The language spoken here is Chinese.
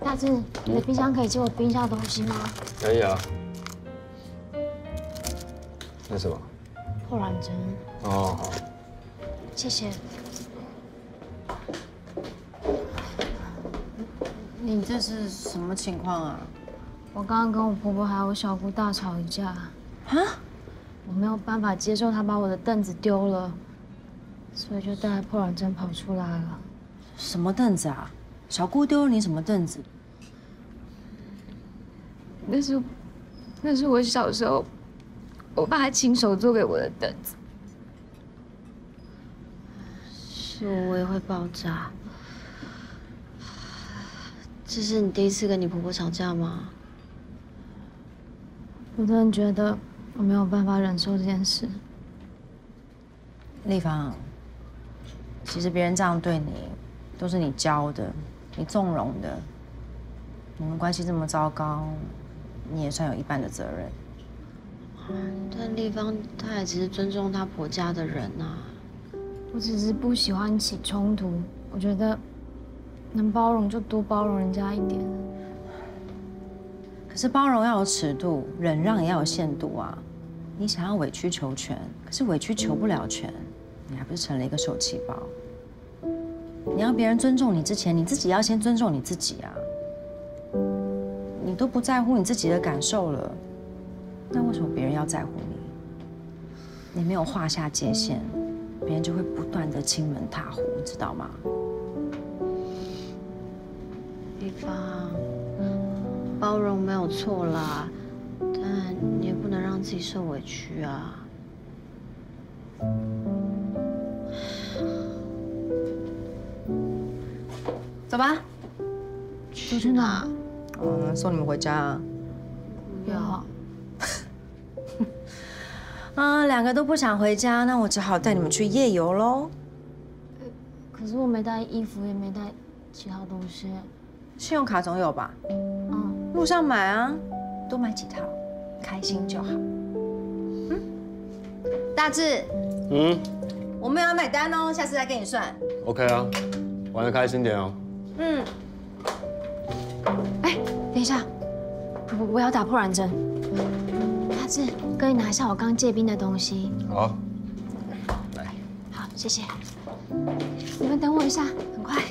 大志，你的冰箱可以借我冰一下东西吗？可以啊。那什么？破卵针。哦，好。谢谢。你这是什么情况啊？我刚刚跟我婆婆还有我小姑大吵一架。啊？我没有办法接受她把我的凳子丢了，所以就带着破卵针跑出来了。什么凳子啊？小姑丢了你什么凳子？那是，那是我小时候我爸亲手做给我的凳子。是我我也会爆炸。这是你第一次跟你婆婆吵架吗？我真的觉得我没有办法忍受这件事。丽芳，其实别人这样对你，都是你教的，你纵容的。你们关系这么糟糕，你也算有一半的责任。但丽芳她也只是尊重她婆家的人呐。我只是不喜欢起冲突，我觉得。能包容就多包容人家一点。可是包容要有尺度，忍让也要有限度啊！你想要委曲求全，可是委曲求不了全，你还不是成了一个受气包？你要别人尊重你之前，你自己要先尊重你自己啊！你都不在乎你自己的感受了，那为什么别人要在乎你？你没有画下界限，别人就会不断的亲门踏户，你知道吗？丽芳，包容没有错啦，但你也不能让自己受委屈啊。走吧，走去哪？嗯，送你们回家。不要。啊，两个都不想回家，那我只好带你们去夜游喽。可是我没带衣服，也没带其他东西。信用卡总有吧？嗯，路上买啊，多买几套，开心就好。嗯，大志，嗯，我没有要买单哦，下次再跟你算。OK 啊，玩的开心点哦。嗯。哎，等一下，我我要打破软针。大志，哥，你拿下我刚借冰的东西。好。来。好，谢谢。你们等我一下，很快。